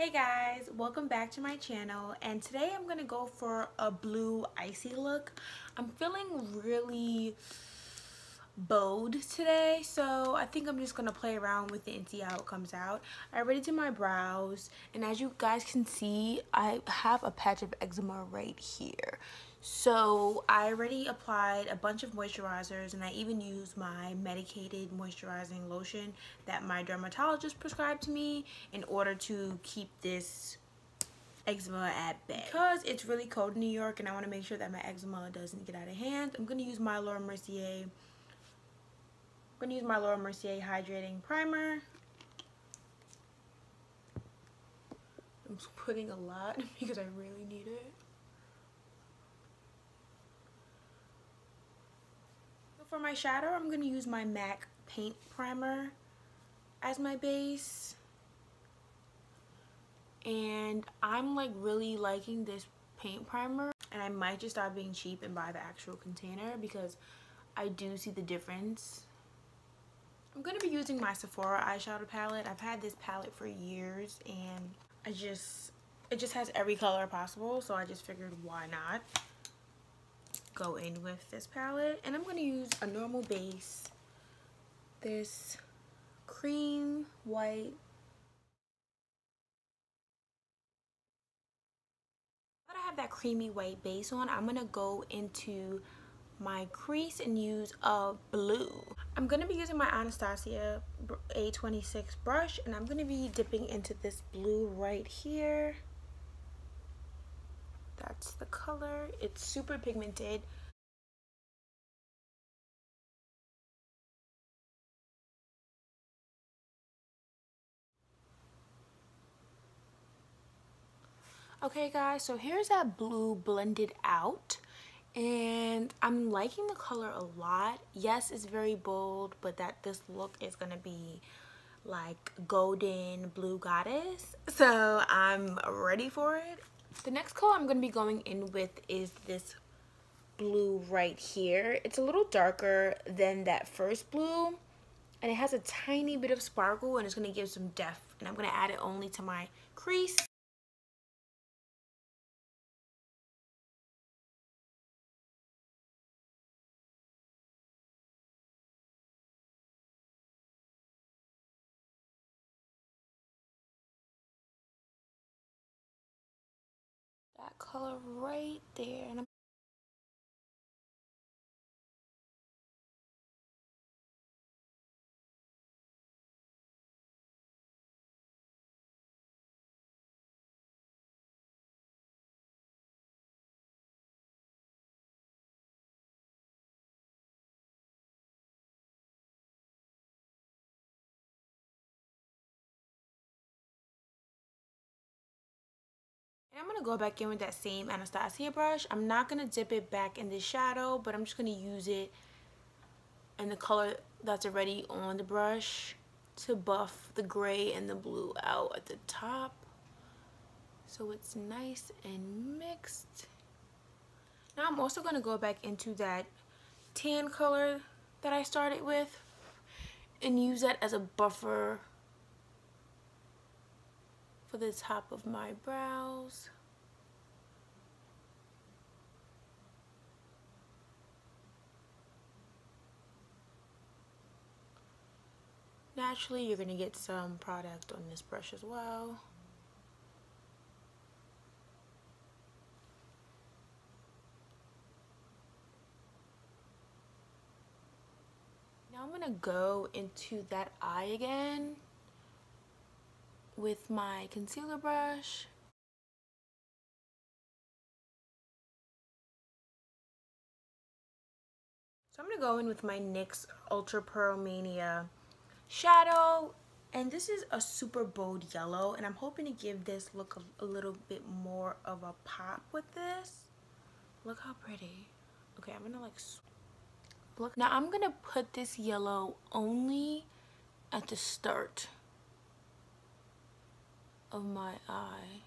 Hey guys, welcome back to my channel and today I'm going to go for a blue icy look. I'm feeling really bold today so I think I'm just going to play around with it and see how it comes out. I already did my brows and as you guys can see I have a patch of eczema right here. So I already applied a bunch of moisturizers and I even used my medicated moisturizing lotion that my dermatologist prescribed to me in order to keep this eczema at bay. Because it's really cold in New York and I want to make sure that my eczema doesn't get out of hand, I'm going to use my Laura Mercier I'm going to use my Laura Mercier Hydrating Primer. I'm putting a lot because I really need it. For my shadow, I'm going to use my MAC Paint Primer as my base. And I'm like really liking this paint primer. And I might just stop being cheap and buy the actual container because I do see the difference. I'm going to be using my Sephora eyeshadow palette. I've had this palette for years and I just, it just has every color possible. So I just figured why not go in with this palette. And I'm going to use a normal base. This cream white. That I have that creamy white base on, I'm going to go into my crease and use a blue. I'm going to be using my Anastasia A26 brush and I'm going to be dipping into this blue right here that's the color. It's super pigmented. Okay guys so here's that blue blended out and I'm liking the color a lot. Yes it's very bold but that this look is gonna be like golden blue goddess. So I'm ready for it the next color I'm going to be going in with is this blue right here. It's a little darker than that first blue. And it has a tiny bit of sparkle and it's going to give some depth. And I'm going to add it only to my crease. Color right there. And I'm I'm going to go back in with that same Anastasia brush. I'm not going to dip it back in the shadow, but I'm just going to use it in the color that's already on the brush to buff the gray and the blue out at the top. So it's nice and mixed. Now I'm also going to go back into that tan color that I started with and use that as a buffer for the top of my brows. Naturally, you're going to get some product on this brush as well. Now I'm going to go into that eye again with my concealer brush. So I'm going to go in with my NYX Ultra Pearl Mania shadow. And this is a super bold yellow. And I'm hoping to give this look a, a little bit more of a pop with this. Look how pretty. Okay, I'm going to like... Look. Now I'm going to put this yellow only at the start of my eye.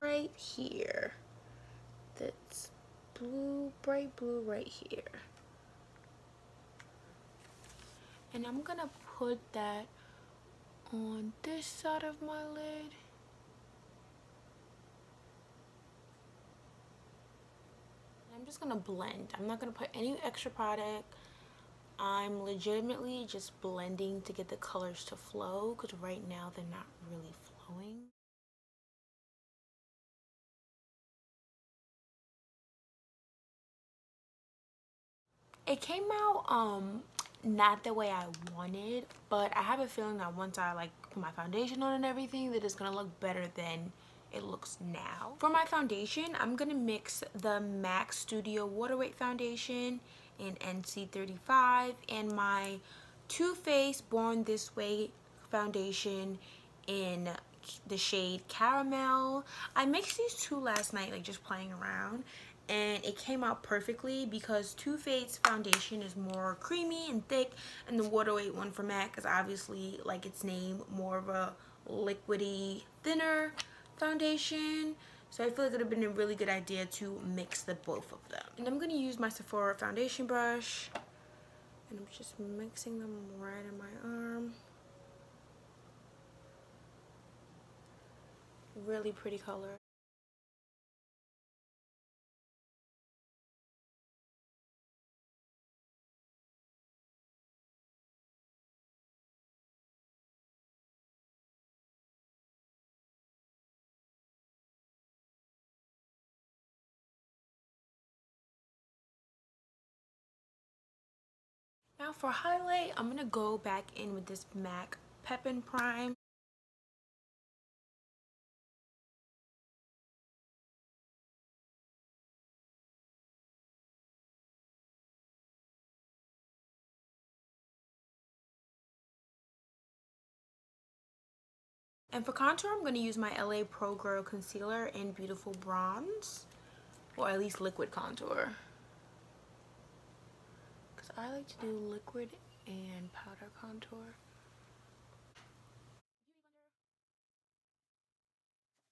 Right here. That's blue, bright blue right here. And I'm gonna put that on this side of my lid. I'm just gonna blend. I'm not gonna put any extra product. I'm legitimately just blending to get the colors to flow because right now they're not really flowing. It came out um not the way I wanted, but I have a feeling that once I like put my foundation on and everything that it's gonna look better than it looks now. For my foundation, I'm gonna mix the MAC Studio Waterweight Foundation in NC35 and my Too Faced Born This Way foundation in the shade Caramel. I mixed these two last night, like just playing around and it came out perfectly because Too Faced foundation is more creamy and thick and the water weight one from MAC is obviously like its name more of a liquidy thinner foundation. So I feel like it would have been a really good idea to mix the both of them. And I'm going to use my Sephora foundation brush and I'm just mixing them right in my arm. Really pretty color Now for highlight, I'm going to go back in with this MAC Prep and Prime. And for contour, I'm going to use my LA Pro Girl Concealer in Beautiful Bronze. Or at least liquid contour. I like to do liquid and powder contour.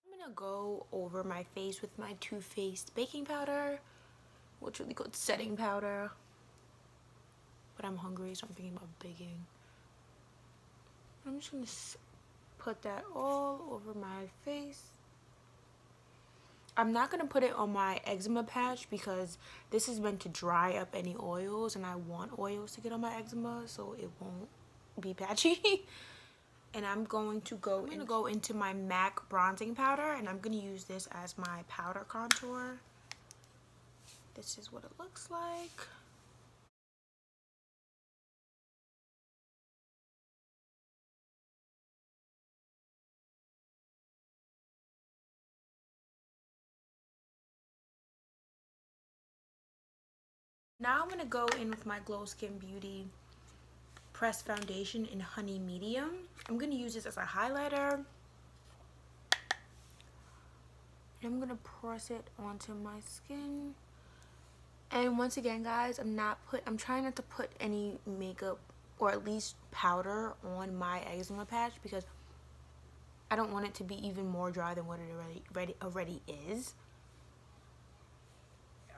I'm gonna go over my face with my Too Faced baking powder, which really good setting powder. But I'm hungry, so I'm thinking about baking. I'm just gonna put that all over my face. I'm not going to put it on my eczema patch because this is meant to dry up any oils and I want oils to get on my eczema so it won't be patchy. and I'm going to go, I'm to go into my MAC bronzing powder and I'm going to use this as my powder contour. This is what it looks like. Now I'm going to go in with my Glo Skin Beauty Pressed Foundation in Honey Medium. I'm going to use this as a highlighter. And I'm going to press it onto my skin. And once again, guys, I'm not put I'm trying not to put any makeup or at least powder on my eczema patch because I don't want it to be even more dry than what it already, already, already is.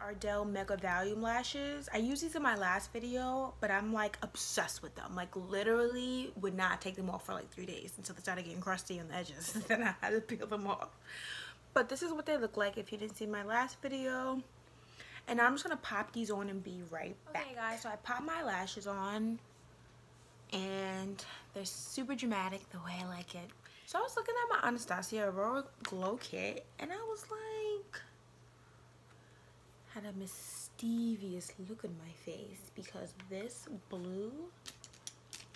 Ardell Mega Volume Lashes. I used these in my last video, but I'm like obsessed with them. Like literally would not take them off for like three days until they started getting crusty on the edges. then I had to peel them off. But this is what they look like if you didn't see my last video. And I'm just going to pop these on and be right back. Okay guys, so I popped my lashes on. And they're super dramatic the way I like it. So I was looking at my Anastasia Aurora Glow Kit. And I was like a mischievous look in my face because this blue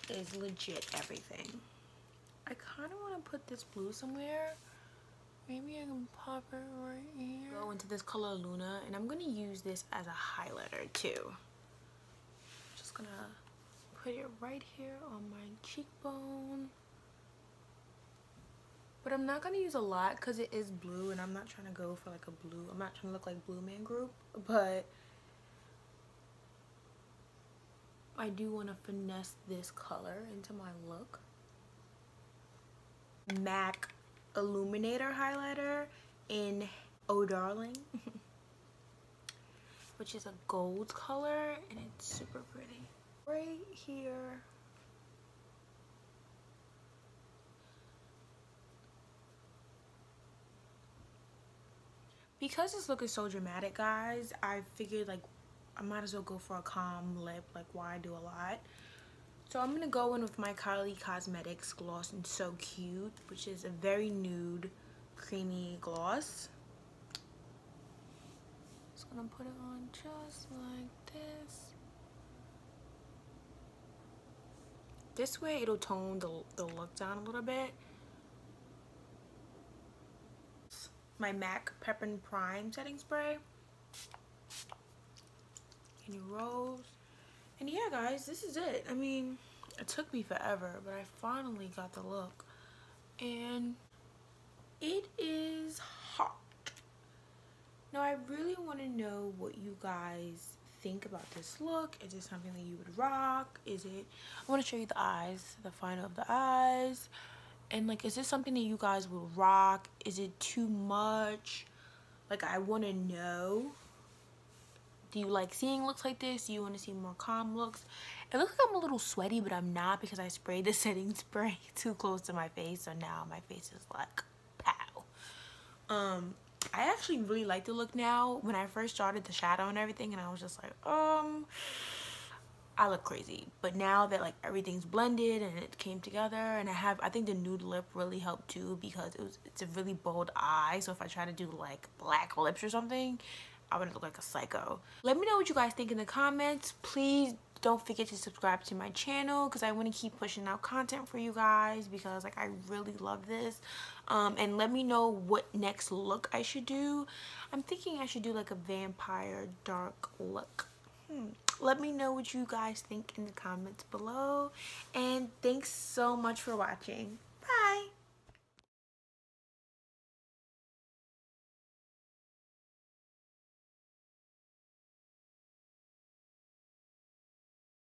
is legit everything. I kind of want to put this blue somewhere. Maybe I can pop it right here. Go into this color Luna and I'm going to use this as a highlighter too. Just going to put it right here on my cheekbone. But I'm not going to use a lot because it is blue and I'm not trying to go for like a blue. I'm not trying to look like Blue Man Group. But I do want to finesse this color into my look. MAC Illuminator Highlighter in Oh Darling. which is a gold color and it's super pretty. Right here. Because this look is so dramatic, guys, I figured like I might as well go for a calm lip, like why do a lot. So I'm to go in with my Kylie Cosmetics Gloss and So Cute, which is a very nude, creamy gloss. Just to put it on just like this. This way it'll tone the, the look down a little bit. My MAC Prep and Prime setting spray. Any rose and yeah guys this is it. I mean it took me forever but i finally got the look. And it is hot. Now i really want to know what you guys think about this look. Is it something that you would rock? Is it i want to show you the eyes the final of the eyes and like is this something that you guys will rock is it too much like i want to know do you like seeing looks like this? Do you want to see more calm looks? It looks like I'm a little sweaty, but I'm not because I sprayed the setting spray too close to my face. So now my face is like, pow. Um, I actually really like the look now. When I first started the shadow and everything, and I was just like, um, I look crazy. But now that like everything's blended and it came together, and I have, I think the nude lip really helped too because it was, it's a really bold eye. So if I try to do like black lips or something, I would look like a psycho. Let me know what you guys think in the comments. Please don't forget to subscribe to my channel because I want to keep pushing out content for you guys because like I really love this. Um, and let me know what next look I should do. I'm thinking I should do like a vampire dark look. Hmm. Let me know what you guys think in the comments below. And thanks so much for watching.